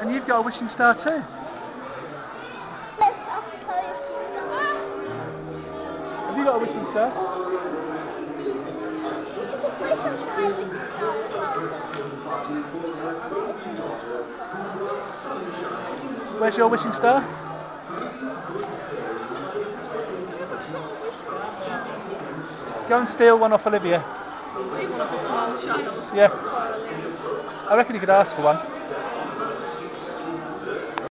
And you've got a wishing star too. Have you got a wishing star? Where's your wishing star? Go and steal one off Olivia. Yeah. I reckon you could ask for one.